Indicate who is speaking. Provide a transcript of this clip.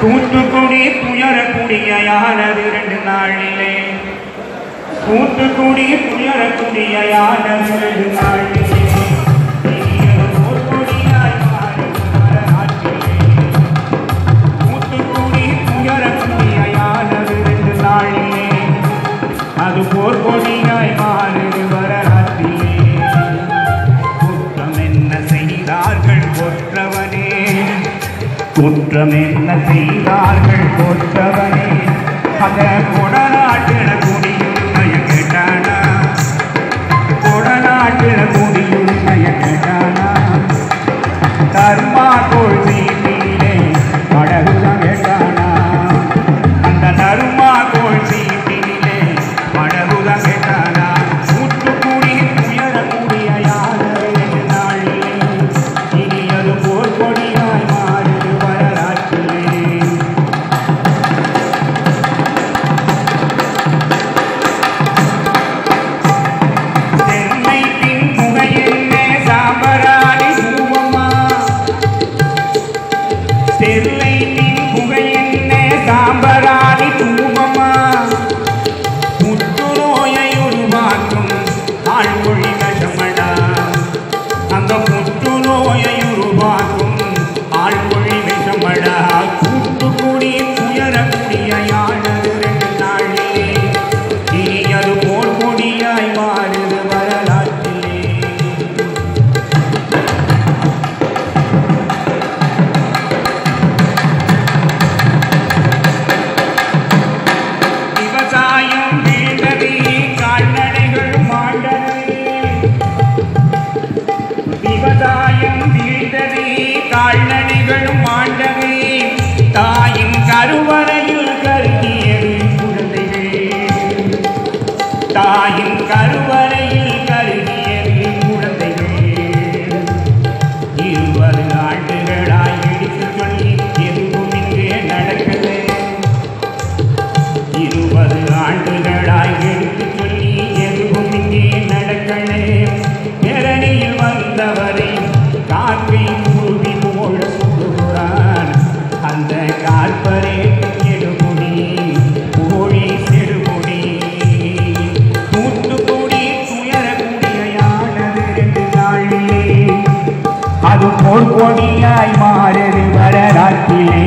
Speaker 1: கூத்துக்குடி துயரக்கூடிய யாரது ரெண்டு நாளிலே. கூத்துக்குடி துயரக்கூடிய யாரது ரெண்டு குற்றமென்ன செய்தார்கள் கொற்றவனே அதன் உடன வாழ்நடிகளும் ஆண்டவே. தாயின் கருவறையில் கருகியது குழந்தையே. தாயின் கரு போர் கொடியாய் மாறரு வரலாற்றிலே